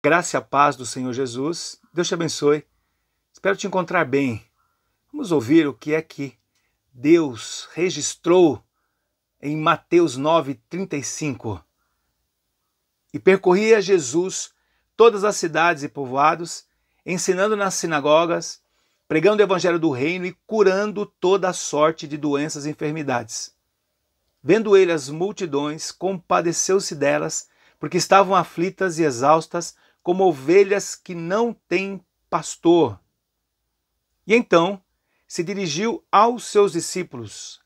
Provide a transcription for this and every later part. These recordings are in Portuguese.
Graça e a paz do Senhor Jesus. Deus te abençoe. Espero te encontrar bem. Vamos ouvir o que é que Deus registrou em Mateus 9:35. E percorria Jesus todas as cidades e povoados, ensinando nas sinagogas, pregando o evangelho do reino e curando toda a sorte de doenças e enfermidades. Vendo ele as multidões, compadeceu-se delas, porque estavam aflitas e exaustas, como ovelhas que não têm pastor. E então se dirigiu aos seus discípulos: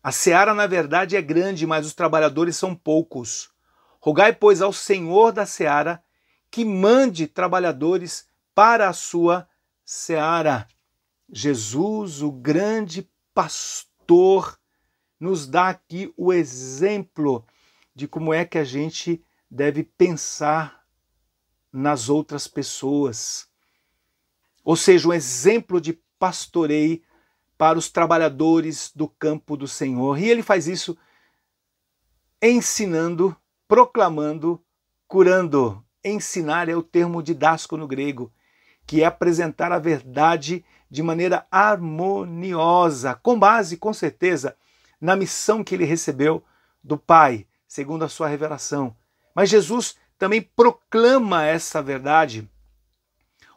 A seara, na verdade, é grande, mas os trabalhadores são poucos. Rogai, pois, ao Senhor da seara que mande trabalhadores para a sua seara. Jesus, o grande pastor, nos dá aqui o exemplo de como é que a gente deve pensar nas outras pessoas. Ou seja, um exemplo de pastoreio para os trabalhadores do campo do Senhor. E ele faz isso ensinando, proclamando, curando. Ensinar é o termo didasco no grego, que é apresentar a verdade de maneira harmoniosa, com base, com certeza, na missão que ele recebeu do Pai, segundo a sua revelação. Mas Jesus também proclama essa verdade,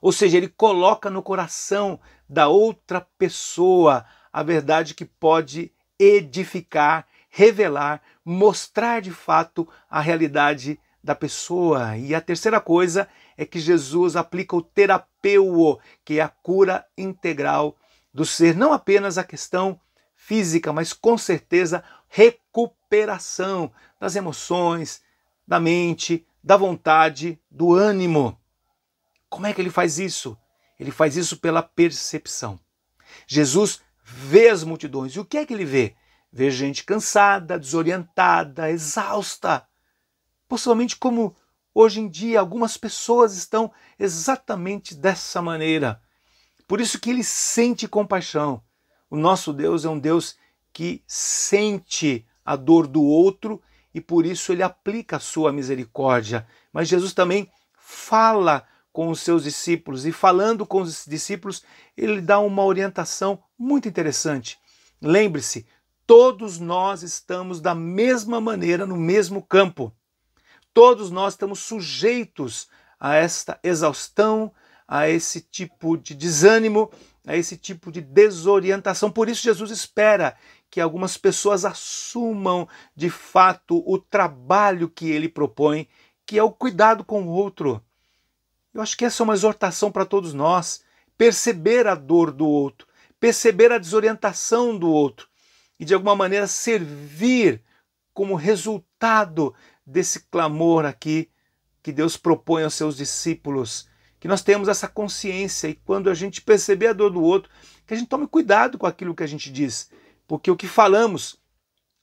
ou seja, ele coloca no coração da outra pessoa a verdade que pode edificar, revelar, mostrar de fato a realidade da pessoa. E a terceira coisa é que Jesus aplica o terapeuo, que é a cura integral do ser, não apenas a questão física, mas com certeza recuperação das emoções, da mente, da vontade, do ânimo. Como é que ele faz isso? Ele faz isso pela percepção. Jesus vê as multidões. E o que é que ele vê? Vê gente cansada, desorientada, exausta. Possivelmente como hoje em dia algumas pessoas estão exatamente dessa maneira. Por isso que ele sente compaixão. O nosso Deus é um Deus que sente a dor do outro e por isso ele aplica a sua misericórdia. Mas Jesus também fala com os seus discípulos e falando com os discípulos, ele dá uma orientação muito interessante. Lembre-se, todos nós estamos da mesma maneira no mesmo campo. Todos nós estamos sujeitos a esta exaustão, a esse tipo de desânimo, a esse tipo de desorientação. Por isso, Jesus espera que algumas pessoas assumam de fato o trabalho que ele propõe, que é o cuidado com o outro. Eu acho que essa é uma exortação para todos nós. Perceber a dor do outro, perceber a desorientação do outro e de alguma maneira servir como resultado desse clamor aqui que Deus propõe aos seus discípulos que nós temos essa consciência e quando a gente perceber a dor do outro, que a gente tome cuidado com aquilo que a gente diz, porque o que falamos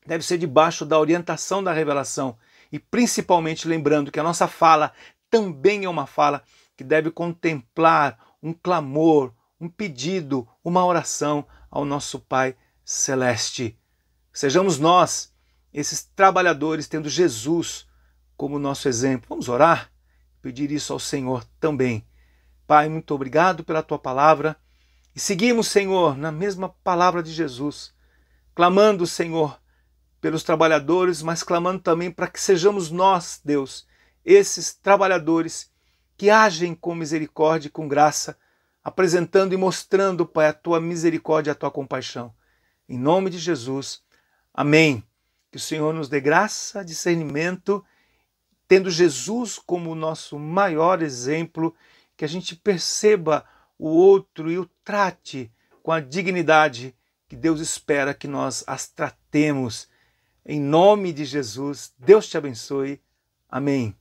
deve ser debaixo da orientação da revelação e principalmente lembrando que a nossa fala também é uma fala que deve contemplar um clamor, um pedido, uma oração ao nosso Pai celeste. Sejamos nós, esses trabalhadores, tendo Jesus como nosso exemplo. Vamos orar? Pedir isso ao Senhor também Pai, muito obrigado pela tua palavra. E seguimos, Senhor, na mesma palavra de Jesus, clamando, Senhor, pelos trabalhadores, mas clamando também para que sejamos nós, Deus, esses trabalhadores que agem com misericórdia e com graça, apresentando e mostrando, Pai, a tua misericórdia e a tua compaixão. Em nome de Jesus. Amém. Que o Senhor nos dê graça, discernimento, tendo Jesus como o nosso maior exemplo que a gente perceba o outro e o trate com a dignidade que Deus espera que nós as tratemos. Em nome de Jesus, Deus te abençoe. Amém.